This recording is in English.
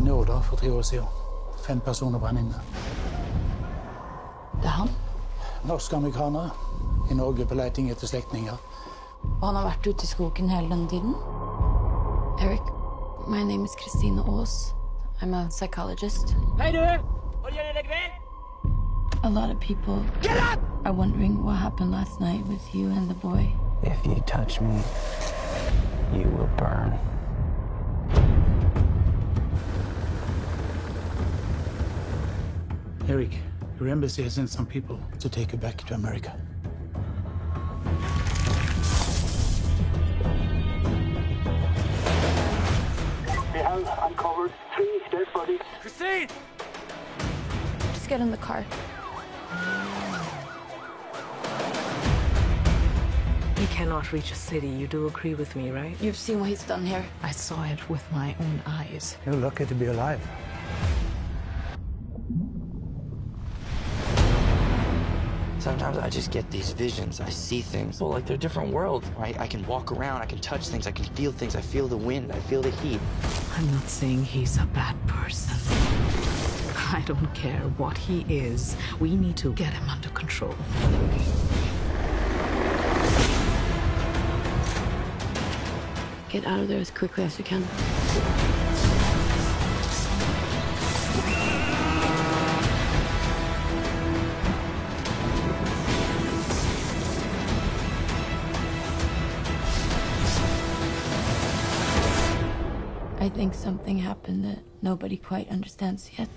brann i Odda for tre år siden. Fem personer brann inne. Det er han. Norske amerikanere i Norge på leiting etter slektninger. Og han har vært ute i skogen hele denne tiden? Eric, my name is Christine Aas. I'm a psychologist. Hei, du! Har du gjort deg vel? A lot of people are wondering what happened last night with you and the boy. If you touch me, you will burn. Eric, your embassy has sent some people to take you back to America. We have uncovered three dead bodies. Christine! Just get in the car. He cannot reach a city. You do agree with me, right? You've seen what he's done here. I saw it with my own eyes. You're lucky to be alive. Sometimes I just get these visions. I see things. Well, like they're different worlds, right? I can walk around, I can touch things, I can feel things. I feel the wind, I feel the heat. I'm not saying he's a bad person. I don't care what he is. We need to get him under control. Get out of there as quickly as you can. I think something happened that nobody quite understands yet.